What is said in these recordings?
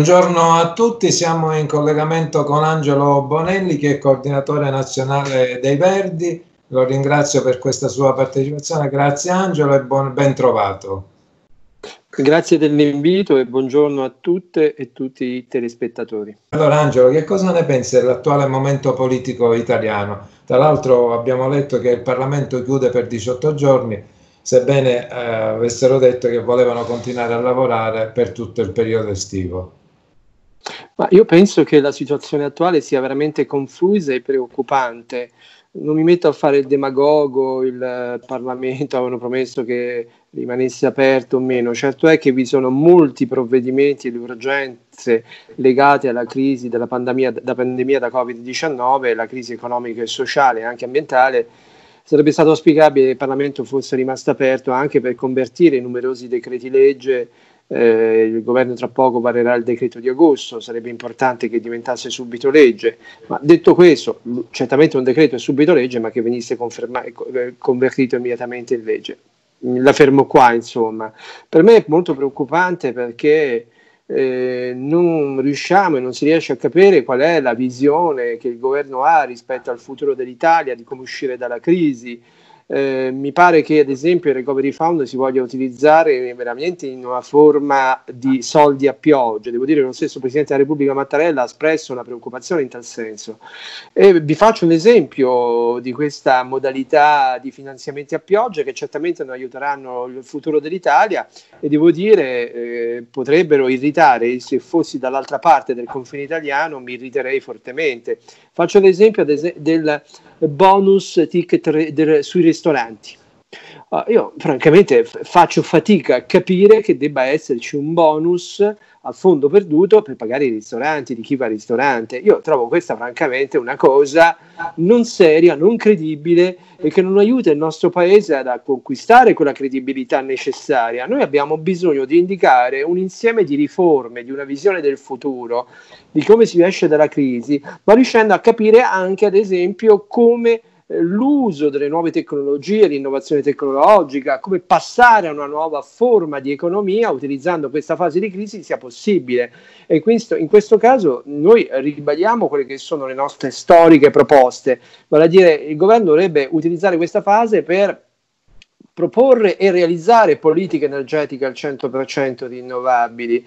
Buongiorno a tutti, siamo in collegamento con Angelo Bonelli che è coordinatore nazionale dei Verdi. Lo ringrazio per questa sua partecipazione, grazie Angelo e buon, ben trovato. Grazie dell'invito e buongiorno a tutte e tutti i telespettatori. Allora Angelo, che cosa ne pensi dell'attuale momento politico italiano? Tra l'altro abbiamo letto che il Parlamento chiude per 18 giorni, sebbene eh, avessero detto che volevano continuare a lavorare per tutto il periodo estivo. Ma io penso che la situazione attuale sia veramente confusa e preoccupante. Non mi metto a fare il demagogo, il Parlamento avevano promesso che rimanesse aperto o meno. Certo è che vi sono molti provvedimenti e urgenze legate alla crisi della pandemia, da pandemia da Covid-19, la crisi economica e sociale e anche ambientale sarebbe stato auspicabile che il Parlamento fosse rimasto aperto anche per convertire i numerosi decreti legge. Eh, il governo tra poco varerà il decreto di agosto, sarebbe importante che diventasse subito legge, ma detto questo, certamente un decreto è subito legge, ma che venisse eh, convertito immediatamente in legge. La fermo qua, insomma. Per me è molto preoccupante perché eh, non riusciamo e non si riesce a capire qual è la visione che il governo ha rispetto al futuro dell'Italia, di come uscire dalla crisi, eh, mi pare che ad esempio il Recovery Fund si voglia utilizzare veramente in una forma di soldi a pioggia. Devo dire che lo stesso Presidente della Repubblica Mattarella ha espresso una preoccupazione in tal senso. E vi faccio un esempio di questa modalità di finanziamenti a pioggia che certamente non aiuteranno il futuro dell'Italia e devo dire eh, potrebbero irritare, se fossi dall'altra parte del confine italiano mi irriterei fortemente. Faccio l'esempio del bonus ticket re, del, sui ristoranti. Io francamente faccio fatica a capire che debba esserci un bonus a fondo perduto per pagare i ristoranti, di chi va al ristorante. Io trovo questa francamente una cosa non seria, non credibile e che non aiuta il nostro paese ad conquistare quella credibilità necessaria. Noi abbiamo bisogno di indicare un insieme di riforme, di una visione del futuro, di come si esce dalla crisi, ma riuscendo a capire anche, ad esempio, come l'uso delle nuove tecnologie, l'innovazione tecnologica, come passare a una nuova forma di economia utilizzando questa fase di crisi sia possibile. E questo, in questo caso noi ribadiamo quelle che sono le nostre storiche proposte, vale a dire il governo dovrebbe utilizzare questa fase per proporre e realizzare politiche energetiche al 100% rinnovabili,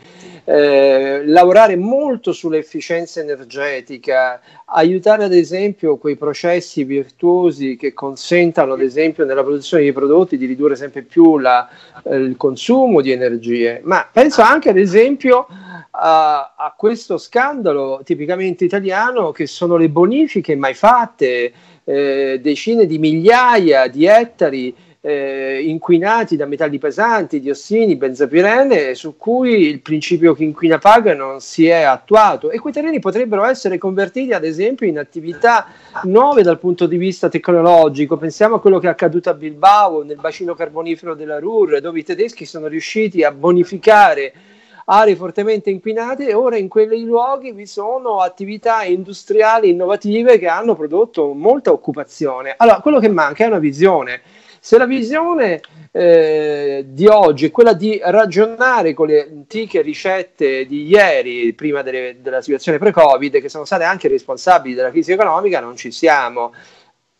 eh, lavorare molto sull'efficienza energetica, aiutare ad esempio quei processi virtuosi che consentano ad esempio nella produzione di prodotti di ridurre sempre più la, eh, il consumo di energie, ma penso anche ad esempio a, a questo scandalo tipicamente italiano che sono le bonifiche mai fatte, eh, decine di migliaia di ettari eh, inquinati da metalli pesanti, diossini, benzapirene, su cui il principio che inquina paga non si è attuato e quei terreni potrebbero essere convertiti ad esempio in attività nuove dal punto di vista tecnologico. Pensiamo a quello che è accaduto a Bilbao nel bacino carbonifero della Ruhr, dove i tedeschi sono riusciti a bonificare aree fortemente inquinate e ora in quei luoghi vi sono attività industriali innovative che hanno prodotto molta occupazione. Allora, quello che manca è una visione se la visione eh, di oggi è quella di ragionare con le antiche ricette di ieri, prima delle, della situazione pre-Covid, che sono state anche responsabili della crisi economica, non ci siamo.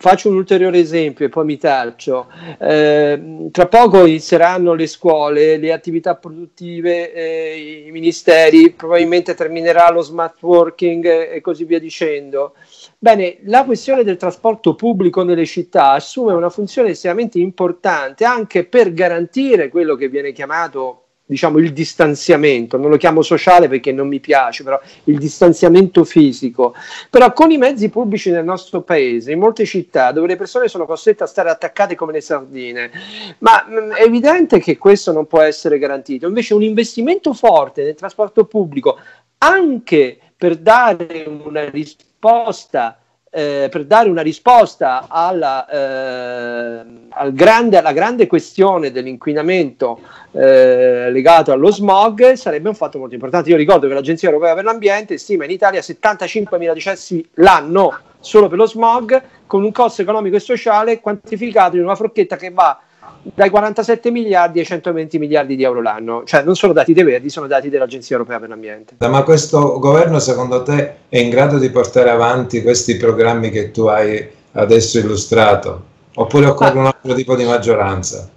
Faccio un ulteriore esempio e poi mi taccio. Eh, tra poco inizieranno le scuole, le attività produttive, eh, i ministeri, probabilmente terminerà lo smart working e così via dicendo. Bene, la questione del trasporto pubblico nelle città assume una funzione estremamente importante anche per garantire quello che viene chiamato diciamo il distanziamento, non lo chiamo sociale perché non mi piace, però il distanziamento fisico. Però con i mezzi pubblici nel nostro paese, in molte città dove le persone sono costrette a stare attaccate come le sardine, ma mh, mm, è evidente che questo non può essere garantito. Invece un investimento forte nel trasporto pubblico anche per dare una risposta risposta eh, per dare una risposta alla, eh, al grande, alla grande questione dell'inquinamento eh, legato allo smog sarebbe un fatto molto importante. Io ricordo che l'Agenzia Europea per l'Ambiente stima in Italia 75.000 decessi l'anno solo per lo smog, con un costo economico e sociale quantificato in una forchetta che va dai 47 miliardi ai 120 miliardi di euro l'anno. Cioè non sono dati dei Verdi, sono dati dell'Agenzia Europea per l'Ambiente. Ma questo governo secondo te è in grado di portare avanti questi programmi che tu hai adesso illustrato? Oppure occorre un altro tipo di maggioranza?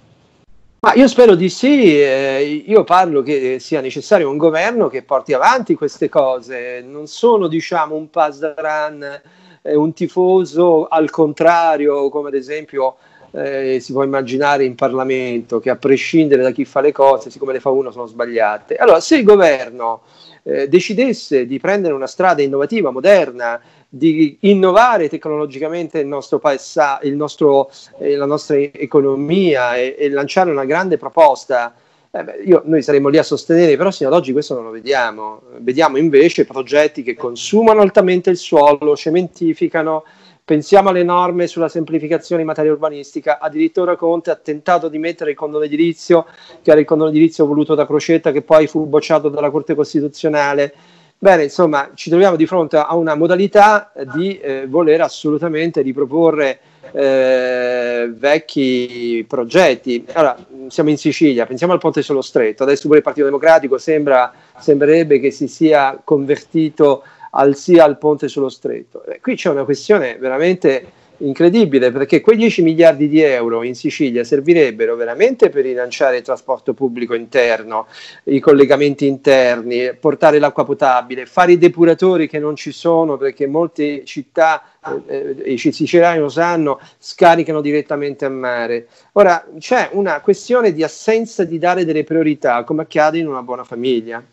Ma io spero di sì, eh, io parlo che sia necessario un governo che porti avanti queste cose, non sono diciamo un pasdaran, eh, un tifoso al contrario, come ad esempio eh, si può immaginare in Parlamento, che a prescindere da chi fa le cose, siccome le fa uno sono sbagliate. Allora, se il governo eh, decidesse di prendere una strada innovativa, moderna, di innovare tecnologicamente il nostro paese, il nostro, eh, la nostra economia e, e, lanciare una grande proposta, eh beh, io, noi saremmo lì a sostenere, però sino ad oggi questo non lo vediamo. Vediamo invece progetti che consumano altamente il suolo, cementificano, Pensiamo alle norme sulla semplificazione in materia urbanistica. Addirittura Conte ha tentato di mettere il condono edilizio, che era il condono edilizio voluto da Crocetta, che poi fu bocciato dalla Corte Costituzionale. Bene, insomma, ci troviamo di fronte a una modalità di eh, voler assolutamente riproporre eh, vecchi progetti. Allora, siamo in Sicilia, pensiamo al ponte sullo stretto. Adesso pure il Partito Democratico sembra, sembrerebbe che si sia convertito al sia ponte sullo stretto. Eh, qui c'è una questione veramente incredibile perché quei 10 miliardi di euro in Sicilia servirebbero veramente per rilanciare il trasporto pubblico interno, i collegamenti interni, portare l'acqua potabile, fare i depuratori che non ci sono perché molte città, eh, eh i siciliani lo sanno, scaricano direttamente a mare. Ora c'è una questione di assenza di dare delle priorità come accade in una buona famiglia.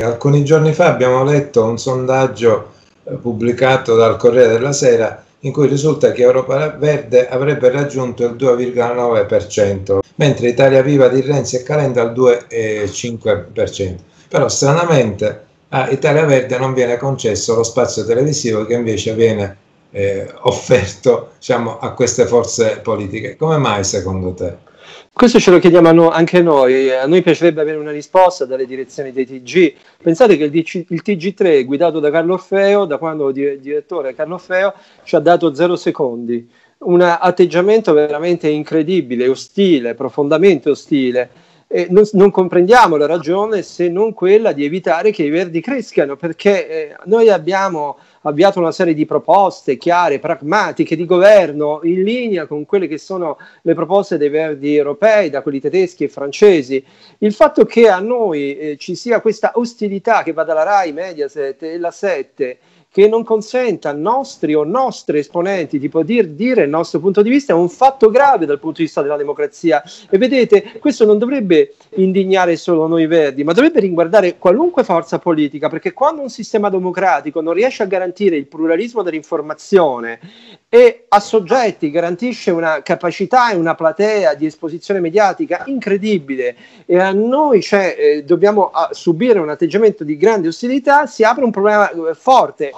Alcuni giorni fa abbiamo letto un sondaggio eh, pubblicato dal Corriere della Sera in cui risulta che Europa Verde avrebbe raggiunto il 2,9%, mentre Italia Viva di Renzi e Calenda il 2,5%. Però stranamente a Italia Verde non viene concesso lo spazio televisivo che invece viene eh, offerto diciamo, a queste forze politiche. Come mai secondo te? Questo ce lo chiediamo anche noi, a noi piacerebbe avere una risposta dalle direzioni dei TG. Pensate che il, DC, il TG3 guidato da Carlo Orfeo, da quando il direttore Carlo Orfeo, ci ha dato zero secondi, un atteggiamento veramente incredibile, ostile, profondamente ostile. E non, non, comprendiamo la ragione se non quella di evitare che i verdi crescano, perché eh, noi abbiamo avviato una serie di proposte chiare, pragmatiche di governo in linea con quelle che sono le proposte dei verdi europei, da quelli tedeschi e francesi. Il fatto che a noi eh, ci sia questa ostilità che va dalla RAI, Mediaset e la 7 che non consenta a nostri o nostre esponenti di poter dire il nostro punto di vista è un fatto grave dal punto di vista della democrazia. E vedete, questo non dovrebbe indignare solo noi verdi, ma dovrebbe riguardare qualunque forza politica, perché quando un sistema democratico non riesce a garantire il pluralismo dell'informazione e a soggetti garantisce una capacità e una platea di esposizione mediatica incredibile e a noi cioè, eh, dobbiamo a, subire un atteggiamento di grande ostilità, si apre un problema eh, forte.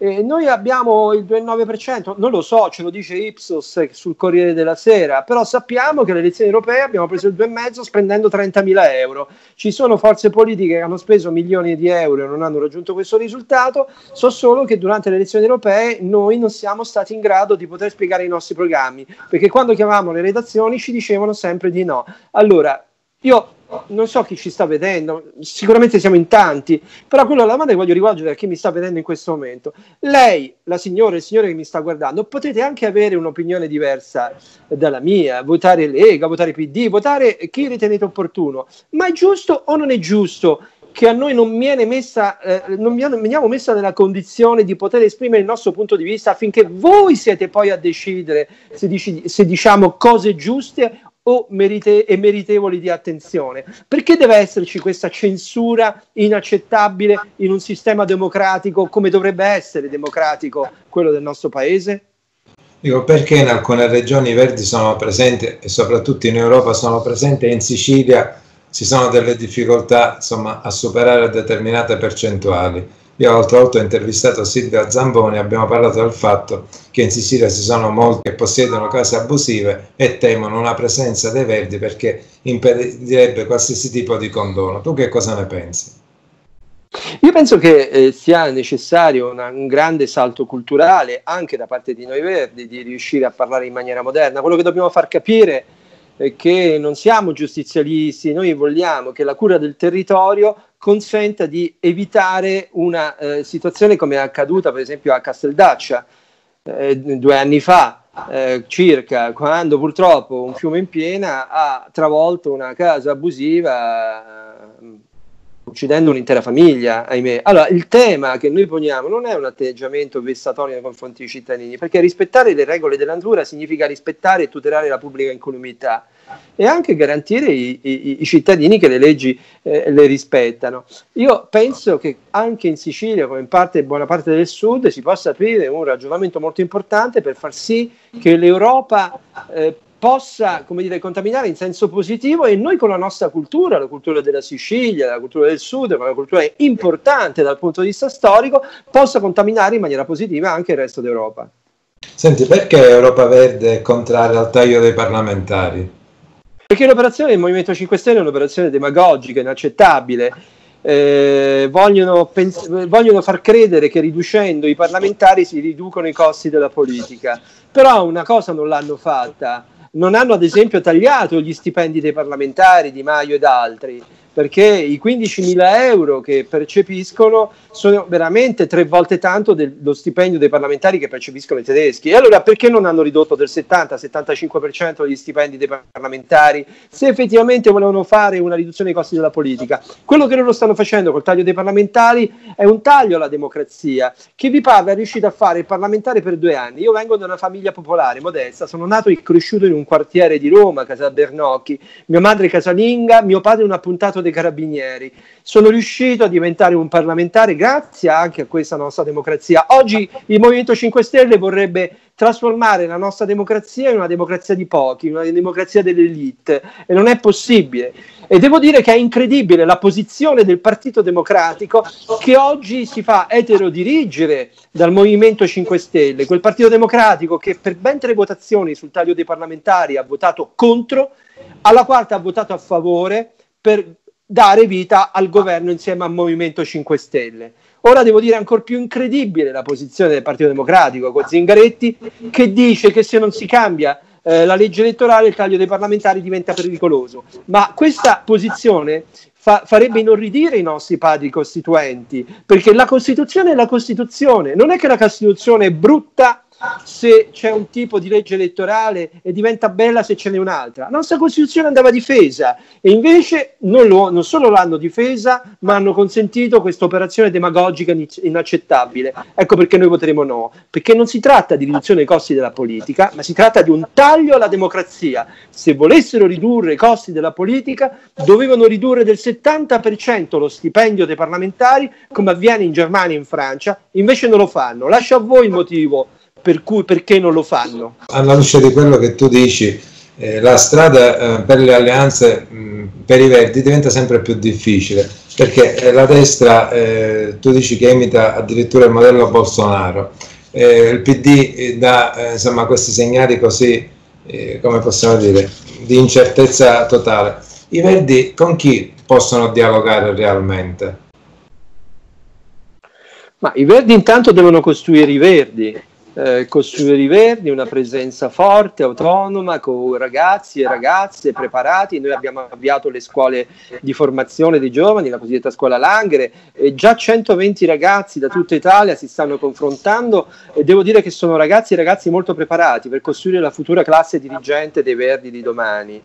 Eh, noi abbiamo il 2,9%, non lo so, ce lo dice Ipsos sul Corriere della Sera, però sappiamo che alle elezioni europee abbiamo preso il 2,5% spendendo 30.000 euro. Ci sono forze politiche che hanno speso milioni di euro e non hanno raggiunto questo risultato, so solo che durante le elezioni europee noi non siamo stati in grado di poter spiegare i nostri programmi, perché quando chiamavamo le redazioni ci dicevano sempre di no. Allora, io non so chi ci sta vedendo, sicuramente siamo in tanti, però quella è la domanda che voglio rivolgere a chi mi sta vedendo in questo momento. Lei, la signora e il signore che mi sta guardando, potete anche avere un'opinione diversa dalla mia, votare Lega, votare PD, votare chi ritenete opportuno, ma è giusto o non è giusto che a noi non viene messa, eh, non veniamo messa nella condizione di poter esprimere il nostro punto di vista affinché voi siete poi a decidere se, dici, se diciamo cose giuste o merite- e meritevoli di attenzione. Perché deve esserci questa censura inaccettabile in un sistema democratico come dovrebbe essere democratico quello del nostro paese? Dico perché in alcune regioni i verdi sono presenti e soprattutto in Europa sono presenti e in Sicilia ci sono delle difficoltà insomma, a superare determinate percentuali. Io l'altra volta ho intervistato Silvia Zamboni, abbiamo parlato del fatto che in Sicilia ci sono molti che possiedono case abusive e temono una presenza dei verdi perché impedirebbe qualsiasi tipo di condono. Tu che cosa ne pensi? Io penso che eh, sia necessario una, un grande salto culturale anche da parte di noi verdi di riuscire a parlare in maniera moderna. Quello che dobbiamo far capire eh, che non siamo giustizialisti, noi vogliamo che la cura del territorio consenta di evitare una eh, situazione come è accaduta per esempio a Casteldaccia eh, due anni fa eh, circa, quando purtroppo un fiume in piena ha travolto una casa abusiva uccidendo un'intera famiglia, ahimè. Allora, il tema che noi poniamo non è un atteggiamento vessatorio nei confronti dei cittadini, perché rispettare le regole della natura significa rispettare e tutelare la pubblica incolumità e anche garantire i, i, i cittadini che le leggi eh, le rispettano. Io penso che anche in Sicilia, come in parte, buona parte del sud, si possa aprire un ragionamento molto importante per far sì che l'Europa eh, possa come dire, contaminare in senso positivo e noi con la nostra cultura, la cultura della Sicilia, la cultura del sud, una cultura importante dal punto di vista storico, possa contaminare in maniera positiva anche il resto d'Europa. Senti, perché Europa Verde è contraria al taglio dei parlamentari? Perché l'operazione del Movimento 5 Stelle è un'operazione demagogica, inaccettabile. Eh, vogliono, pens- vogliono, far credere che riducendo i parlamentari si riducono i costi della politica, però una cosa non l'hanno fatta, non hanno ad esempio tagliato gli stipendi dei parlamentari, Di Maio ed altri, perché i 15.000 euro che percepiscono sono veramente tre volte tanto dello stipendio dei parlamentari che percepiscono i tedeschi. E allora perché non hanno ridotto del 70-75% gli stipendi dei parlamentari se effettivamente volevano fare una riduzione dei costi della politica? Quello che loro stanno facendo col taglio dei parlamentari è un taglio alla democrazia. Chi vi parla è riuscito a fare il parlamentare per due anni. Io vengo da una famiglia popolare, modesta, sono nato e cresciuto in un quartiere di Roma, Casa Bernocchi. Mia madre casalinga, mio padre un appuntato dei carabinieri. Sono riuscito a diventare un parlamentare grazie anche a questa nostra democrazia. Oggi il Movimento 5 Stelle vorrebbe trasformare la nostra democrazia in una democrazia di pochi, una democrazia dell'elite e non è possibile. E devo dire che è incredibile la posizione del Partito Democratico che oggi si fa eterodirigere dal Movimento 5 Stelle, quel Partito Democratico che per ben tre votazioni sul taglio dei parlamentari ha votato contro, alla quarta ha votato a favore per dare vita al governo insieme al Movimento 5 Stelle. Ora devo dire ancora più incredibile la posizione del Partito Democratico con Zingaretti che dice che se non si cambia eh, la legge elettorale il taglio dei parlamentari diventa pericoloso. Ma questa posizione fa- farebbe inorridire i nostri padri costituenti perché la Costituzione è la Costituzione, non è che la Costituzione è brutta se c'è un tipo di legge elettorale e diventa bella se ce n'è un'altra. La nostra Costituzione andava difesa e invece non, lo, non solo l'hanno difesa, ma hanno consentito questa operazione demagogica inaccettabile. Ecco perché noi voteremo no, perché non si tratta di riduzione dei costi della politica, ma si tratta di un taglio alla democrazia. Se volessero ridurre i costi della politica, dovevano ridurre del 70% lo stipendio dei parlamentari, come avviene in Germania e in Francia, invece non lo fanno. Lascio a voi il motivo per cui perché non lo fanno? Alla luce di quello che tu dici, eh, la strada eh, per le alleanze mh, per i verdi diventa sempre più difficile perché eh, la destra, eh, tu dici che imita addirittura il modello Bolsonaro, eh, il PD dà insomma, questi segnali così, come possiamo dire, di incertezza totale. I verdi con chi possono dialogare realmente? Ma i verdi intanto devono costruire i verdi, eh, costruire i verdi, una presenza forte, autonoma, con ragazzi e ragazze preparati. Noi abbiamo avviato le scuole di formazione dei giovani, la cosiddetta scuola Langhere, e già 120 ragazzi da tutta Italia si stanno confrontando e devo dire che sono ragazzi e ragazzi molto preparati per costruire la futura classe dirigente dei Verdi di domani.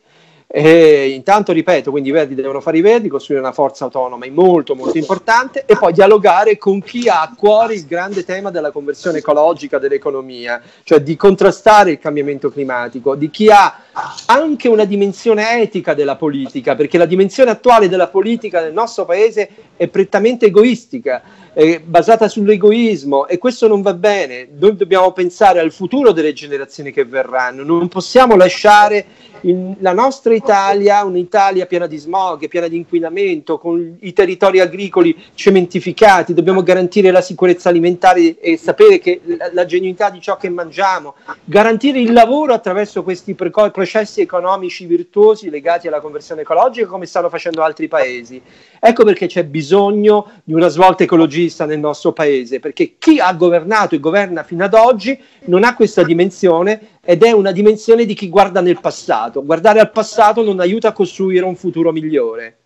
E intanto, ripeto, quindi i Verdi devono fare i Verdi, costruire una forza autonoma molto molto importante e poi dialogare con chi ha a cuore il grande tema della conversione ecologica dell'economia, cioè di contrastare il cambiamento climatico, di chi ha anche una dimensione etica della politica, perché la dimensione attuale della politica nel nostro paese è prettamente egoistica eh, basata sull'egoismo e questo non va bene. Noi dobbiamo pensare al futuro delle generazioni che verranno, non possiamo lasciare in, la nostra Italia un'Italia piena di smog, piena di inquinamento, con i territori agricoli cementificati, dobbiamo garantire la sicurezza alimentare e sapere che la, la genuinità di ciò che mangiamo, garantire il lavoro attraverso questi progetti processi economici virtuosi legati alla conversione ecologica come stanno facendo altri paesi. Ecco perché c'è bisogno di una svolta ecologista nel nostro paese, perché chi ha governato e governa fino ad oggi non ha questa dimensione ed è una dimensione di chi guarda nel passato. Guardare al passato non aiuta a costruire un futuro migliore.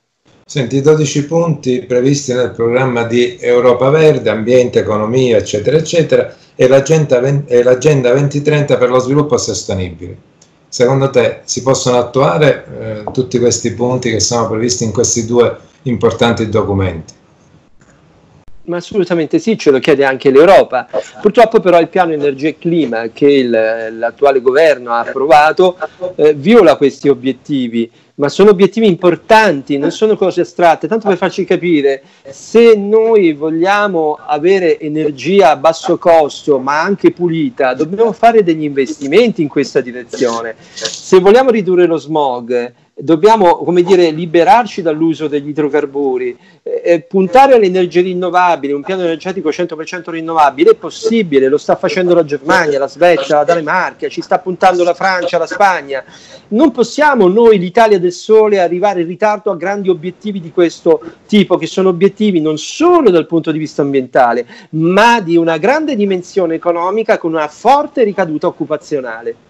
Senti, i 12 punti previsti nel programma di Europa Verde, ambiente, economia, eccetera, eccetera, e l'agenda, e l'agenda 2030 per lo sviluppo sostenibile. Secondo te si possono attuare eh, tutti questi punti che sono previsti in questi due importanti documenti? Ma assolutamente sì, ce lo chiede anche l'Europa. Purtroppo però il piano energia e clima che il, l'attuale governo ha approvato eh, viola questi obiettivi ma sono obiettivi importanti, non sono cose astratte. Tanto per farci capire, se noi vogliamo avere energia a basso costo, ma anche pulita, dobbiamo fare degli investimenti in questa direzione. Se vogliamo ridurre lo smog, dobbiamo come dire, liberarci dall'uso degli idrocarburi, eh, puntare alle energie rinnovabili, un piano energetico 100% rinnovabile è possibile, lo sta facendo la Germania, la Svezia, la Danimarca, ci sta puntando la Francia, la Spagna. Non possiamo noi, l'Italia del Sole, arrivare in ritardo a grandi obiettivi di questo tipo, che sono obiettivi non solo dal punto di vista ambientale, ma di una grande dimensione economica con una forte ricaduta occupazionale.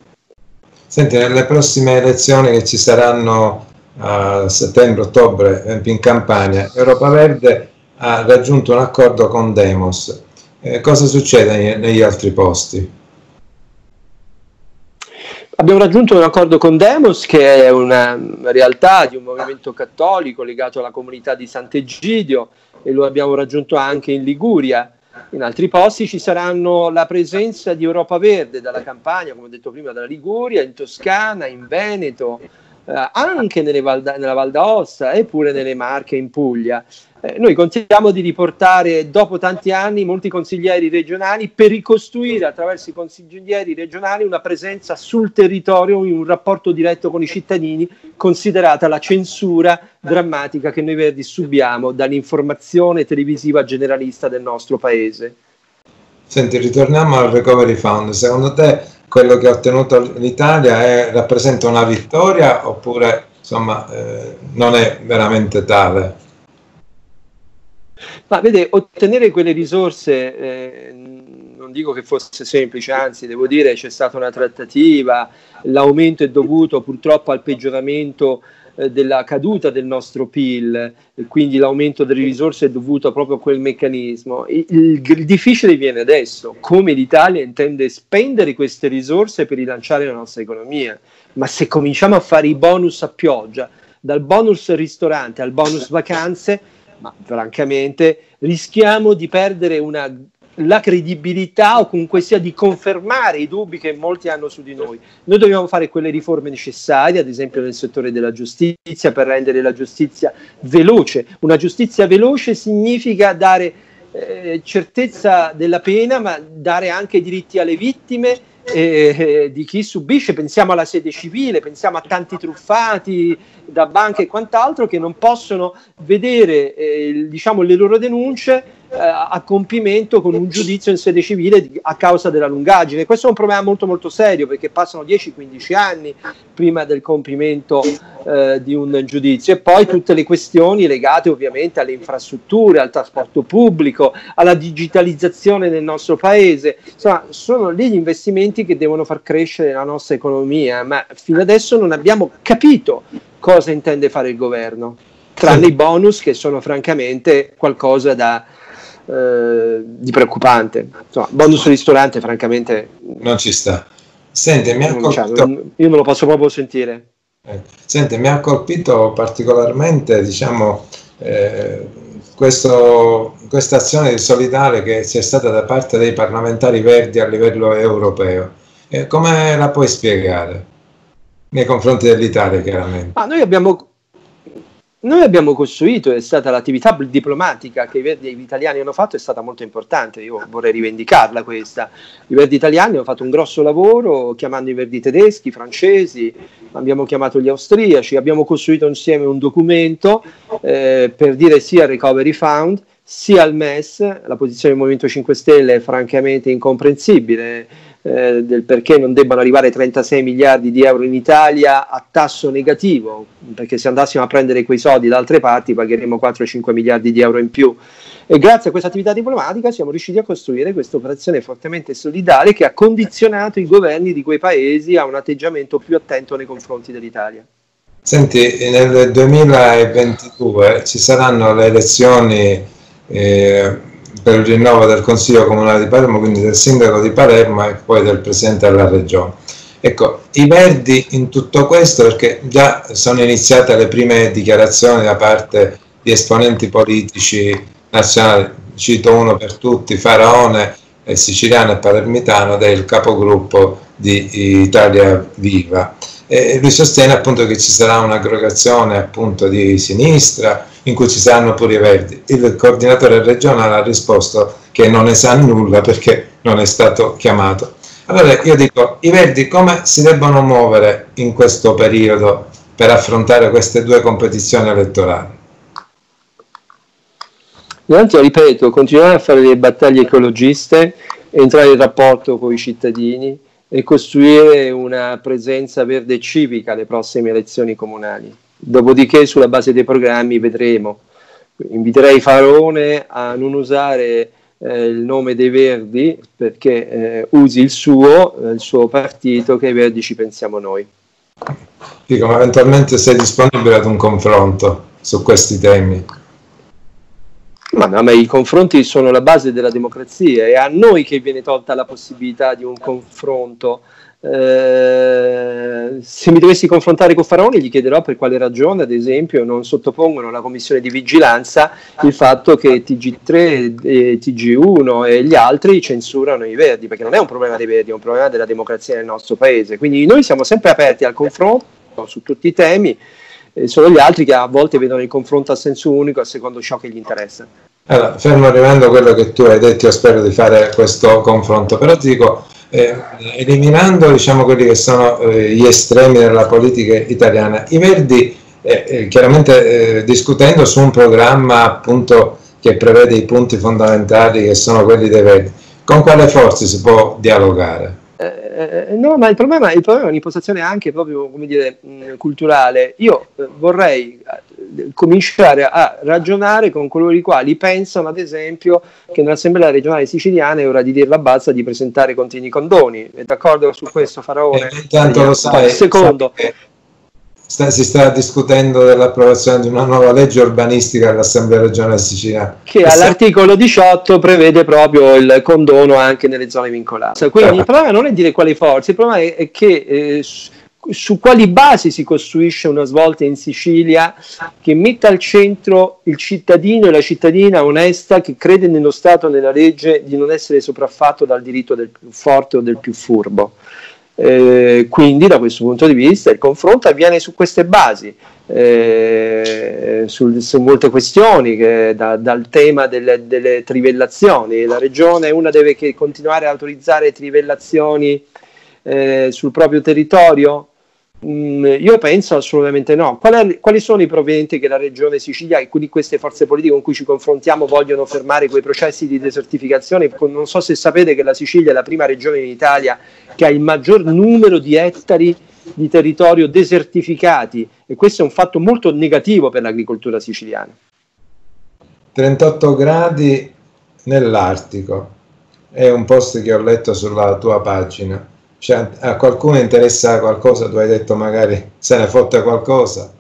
Senti, nelle prossime elezioni che ci saranno a settembre-ottobre in Campania, Europa Verde ha raggiunto un accordo con Demos. Eh, cosa succede negli altri posti? Abbiamo raggiunto un accordo con Demos, che è una realtà di un movimento cattolico legato alla comunità di Sant'Egidio, e lo abbiamo raggiunto anche in Liguria in altri posti ci saranno la presenza di Europa Verde dalla Campania, come ho detto prima, dalla Liguria, in Toscana, in Veneto, eh, anche Val, nella Val d'Aosta e pure nelle Marche in Puglia. Eh, noi contiamo di riportare dopo tanti anni molti consiglieri regionali per ricostruire attraverso i consiglieri regionali una presenza sul territorio in un rapporto diretto con i cittadini, considerata la censura drammatica che noi verdi subiamo dall'informazione televisiva generalista del nostro paese. Senti, ritorniamo al Recovery Fund. Secondo te quello che ha ottenuto l'Italia è, rappresenta una vittoria oppure insomma, eh, non è veramente tale? Ma vede, ottenere quelle risorse eh, non dico che fosse semplice, anzi devo dire c'è stata una trattativa, l'aumento è dovuto purtroppo al peggioramento eh, della caduta del nostro PIL, quindi l'aumento delle risorse è dovuto proprio a quel meccanismo. Il, il, il difficile viene adesso, come l'Italia intende spendere queste risorse per rilanciare la nostra economia, ma se cominciamo a fare i bonus a pioggia, dal bonus ristorante al bonus vacanze, ma francamente rischiamo di perdere una la credibilità o comunque sia di confermare i dubbi che molti hanno su di noi. Noi dobbiamo fare quelle riforme necessarie, ad esempio nel settore della giustizia, per rendere la giustizia veloce. Una giustizia veloce significa dare eh, certezza della pena, ma dare anche diritti alle vittime eh, di chi subisce, pensiamo alla sede civile, pensiamo a tanti truffati da banche e quant'altro che non possono vedere eh, diciamo, le loro denunce eh, a compimento con un giudizio in sede civile a causa della lungaggine. Questo è un problema molto molto serio perché passano 10-15 anni prima del compimento eh, di un giudizio e poi tutte le questioni legate ovviamente alle infrastrutture, al trasporto pubblico, alla digitalizzazione del nostro paese. Insomma, sono lì gli investimenti che devono far crescere la nostra economia, ma fino adesso non abbiamo capito cosa intende fare il governo tranne i bonus che sono francamente qualcosa da, eh, di preoccupante. Insomma, bonus ristorante, francamente. Non ci sta. Senti, mi ha colpito... Io non lo posso proprio sentire. Eh, senti, mi ha colpito particolarmente, diciamo, eh, questa azione solidale che c'è stata da parte dei parlamentari verdi a livello europeo. Eh, come la puoi spiegare? Nei confronti dell'Italia, chiaramente. Ma noi abbiamo noi abbiamo costruito, è stata l'attività diplomatica che i Verdi italiani hanno fatto, è stata molto importante, io vorrei rivendicarla questa. I Verdi italiani hanno fatto un grosso lavoro chiamando i Verdi tedeschi, francesi, abbiamo chiamato gli austriaci, abbiamo costruito insieme un documento eh, per dire sia al Recovery Fund sia al MES, la posizione del Movimento 5 Stelle è francamente incomprensibile eh, del perché non debbano arrivare 36 miliardi di euro in Italia a tasso negativo, perché se andassimo a prendere quei soldi da altre parti pagheremo 4-5 miliardi di euro in più. E grazie a questa attività diplomatica siamo riusciti a costruire questa operazione fortemente solidale che ha condizionato i governi di quei paesi a un atteggiamento più attento nei confronti dell'Italia. Senti, nel 2022 ci saranno le elezioni eh, per il rinnovo del Consiglio Comunale di Palermo, quindi del Sindaco di Palermo e poi del Presidente della Regione. Ecco, i Verdi in tutto questo, perché già sono iniziate le prime dichiarazioni da parte di esponenti politici nazionali, cito uno per tutti, Faraone, siciliano e palermitano del capogruppo di Italia Viva e lui sostiene appunto che ci sarà un'aggregazione appunto di sinistra in cui ci saranno pure i verdi. Il coordinatore regionale ha risposto che non ne sa nulla perché non è stato chiamato. Allora io dico, i verdi come si debbono muovere in questo periodo per affrontare queste due competizioni elettorali? Intanto ripeto, continuare a fare le battaglie ecologiste, entrare in rapporto con i cittadini, e costruire una presenza verde civica alle prossime elezioni comunali. Dopodiché sulla base dei programmi vedremo. Inviterei Farone a non usare eh, il nome dei Verdi perché eh, usi il suo, eh, il suo partito, che ai Verdi ci pensiamo noi. Dico, ma eventualmente sei disponibile ad un confronto su questi temi? Ma, no, ma i confronti sono la base della democrazia, è a noi che viene tolta la possibilità di un confronto. Eh, se mi dovessi confrontare con Faraoni gli chiederò per quale ragione ad esempio non sottopongono alla commissione di vigilanza il fatto che TG3, e TG1 e gli altri censurano i verdi perché non è un problema dei verdi è un problema della democrazia nel nostro paese quindi noi siamo sempre aperti al confronto su tutti i temi sono gli altri che a volte vedono il confronto a senso unico a secondo ciò che gli interessa. Allora, fermo arrivando a quello che tu hai detto, io spero di fare questo confronto, però ti dico, eh, eliminando diciamo, quelli che sono eh, gli estremi della politica italiana, i Verdi, eh, eh chiaramente eh, discutendo su un programma appunto che prevede i punti fondamentali che sono quelli dei Verdi, con quale forze si può dialogare? Eh, no, ma il problema, il problema, è un'impostazione anche proprio, come dire, mh, culturale. Io eh, vorrei cominciare a ragionare con coloro i quali pensano, ad esempio, che nell'Assemblea regionale siciliana è ora di dirla bassa di presentare continui condoni. È d'accordo su questo, Faraone? Eh, intanto lo sai. Secondo, sai sta, si sta discutendo dell'approvazione di una nuova legge urbanistica all'Assemblea regionale siciliana. Che all'articolo 18 prevede proprio il condono anche nelle zone vincolate. Quindi il problema non è dire quali forze, il problema è, è che eh, su, quali basi si costruisce una svolta in Sicilia che metta al centro il cittadino e la cittadina onesta che crede nello Stato nella legge di non essere sopraffatto dal diritto del più forte o del più furbo. Eh, quindi da questo punto di vista il confronto avviene su queste basi, eh, su, su, molte questioni, che, da, dal tema delle, delle, trivellazioni. La regione una deve continuare a autorizzare trivellazioni eh, sul proprio territorio? Mm, io penso assolutamente no. Qual quali sono i proventi che la regione Sicilia e quindi queste forze politiche con cui ci confrontiamo vogliono fermare quei processi di desertificazione? Non so se sapete che la Sicilia è la prima regione in Italia che ha il maggior numero di ettari di territorio desertificati e questo è un fatto molto negativo per l'agricoltura siciliana. 38 gradi nell'Artico è un post che ho letto sulla tua pagina cioè, a qualcuno interessa qualcosa, tu hai detto magari se ne fotte qualcosa.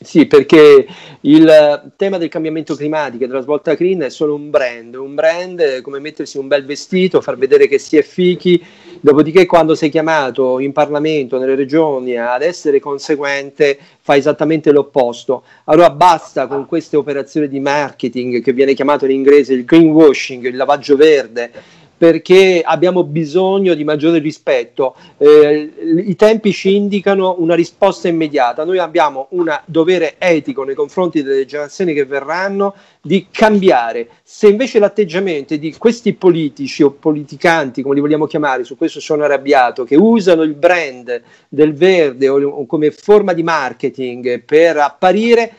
Sì, perché il tema del cambiamento climatico e della svolta green è solo un brand, un brand è come mettersi un bel vestito, far vedere che si è fichi, dopodiché quando sei chiamato in Parlamento, nelle regioni ad essere conseguente, fa esattamente l'opposto. Allora basta con queste operazioni di marketing che viene chiamato in inglese il greenwashing, il lavaggio verde, perché abbiamo bisogno di maggiore rispetto. Eh, I tempi ci indicano una risposta immediata. Noi abbiamo un dovere etico nei confronti delle generazioni che verranno di cambiare. Se invece l'atteggiamento di questi politici o politicanti, come li vogliamo chiamare, su questo sono arrabbiato, che usano il brand del verde o, o come forma di marketing per apparire,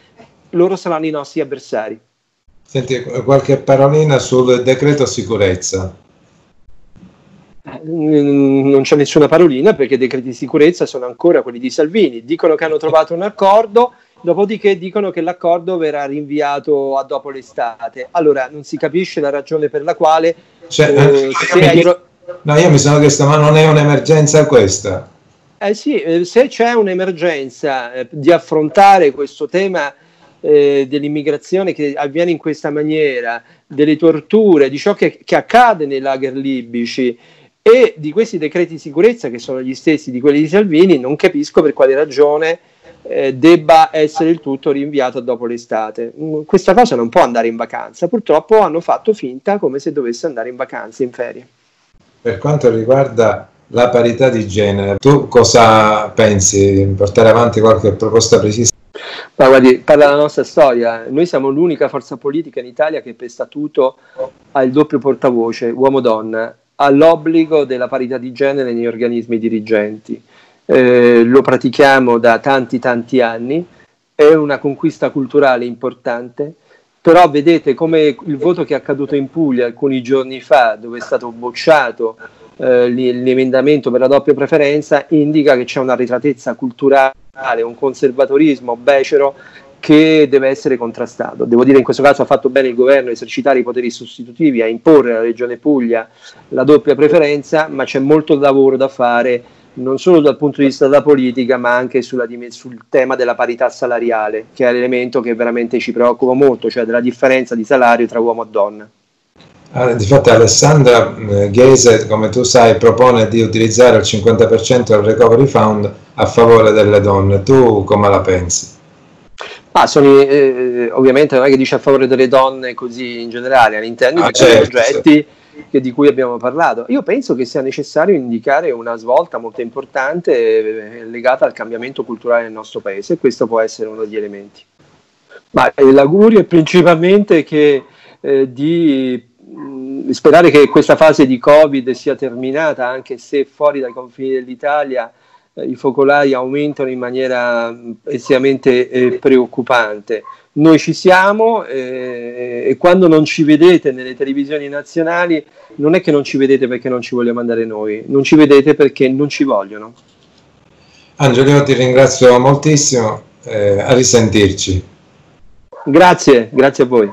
loro saranno i nostri avversari. Senti, qualche parolina sul decreto sicurezza. Non c'è nessuna parolina perché i decreti di sicurezza sono ancora quelli di Salvini. Dicono che hanno trovato un accordo, dopodiché dicono che l'accordo verrà rinviato a dopo l'estate. Allora non si capisce la ragione per la quale... Cioè, eh, se hai... No, io mi sono chiesto, ma non è un'emergenza questa? Eh sì, eh, se c'è un'emergenza eh, di affrontare questo tema eh, dell'immigrazione che avviene in questa maniera, delle torture, di ciò che, che accade nei lager libici, e di questi decreti di sicurezza che sono gli stessi di quelli di Salvini, non capisco per quale ragione eh, debba essere il tutto rinviato dopo l'estate. Mm, questa cosa non può andare in vacanza, purtroppo hanno fatto finta come se dovesse andare in vacanza, in ferie. Per quanto riguarda la parità di genere, tu cosa pensi? Portare avanti qualche proposta precisa? Ma guardi, parla la nostra storia. Noi siamo l'unica forza politica in Italia che per statuto ha il doppio portavoce, uomo-donna ha l'obbligo della parità di genere nei organismi dirigenti. Eh, lo pratichiamo da tanti tanti anni, è una conquista culturale importante, però vedete come il voto che è accaduto in Puglia alcuni giorni fa, dove è stato bocciato eh, l'emendamento per la doppia preferenza, indica che c'è una ritratezza culturale, un conservatorismo becero che deve essere contrastato. Devo dire in questo caso ha fatto bene il governo a esercitare i poteri sostitutivi, a imporre alla Regione Puglia la doppia preferenza, ma c'è molto lavoro da fare non solo dal punto di vista della politica, ma anche sulla, sul tema della parità salariale, che è l'elemento che veramente ci preoccupa molto, cioè della differenza di salario tra uomo e donna. Ah, difatti Alessandra eh, Ghese, come tu sai, propone di utilizzare il 50% del recovery fund a favore delle donne. Tu come la pensi? Ah, sono, eh, ovviamente non è che dice a favore delle donne così in generale, all'interno ah, di certo, progetti certo. di cui abbiamo parlato. Io penso che sia necessario indicare una svolta molto importante eh, legata al cambiamento culturale nel nostro paese e questo può essere uno degli elementi. Ma eh, l'augurio è principalmente che, eh, di mh, mm, sperare che questa fase di Covid sia terminata, anche se fuori dai confini dell'Italia i focolai aumentano in maniera mm, estremamente eh, preoccupante. Noi ci siamo eh, e quando non ci vedete nelle televisioni nazionali non è che non ci vedete perché non ci vogliamo andare noi, non ci vedete perché non ci vogliono. Angelo, io ti ringrazio moltissimo, eh, a risentirci. Grazie, grazie a voi.